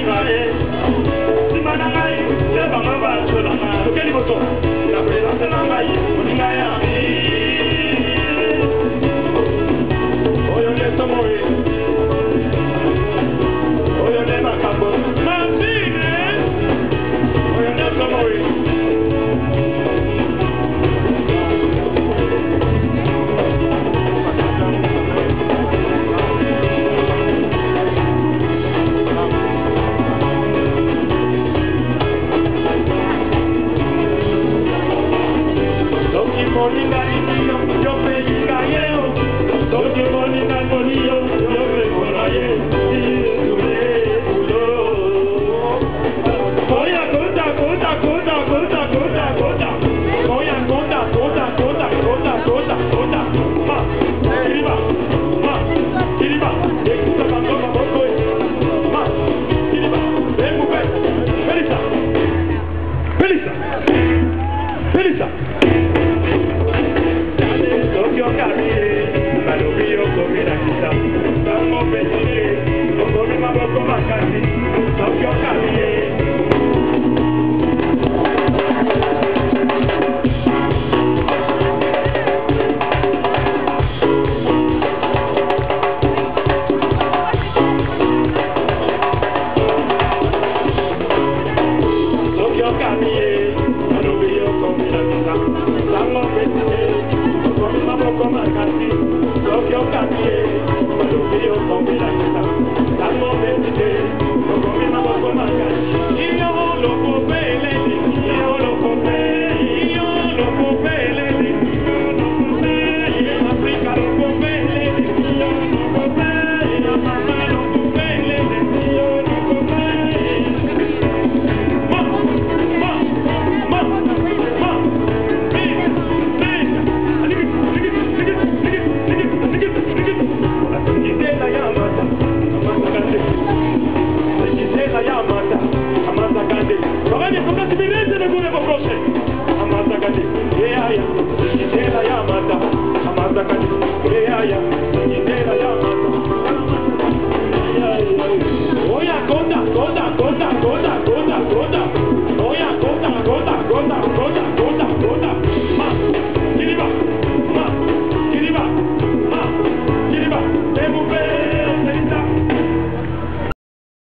言われ ¡Derecha! Dale, yo. Гуляя, сидела я вода, а мазда катит, гуляя, сидела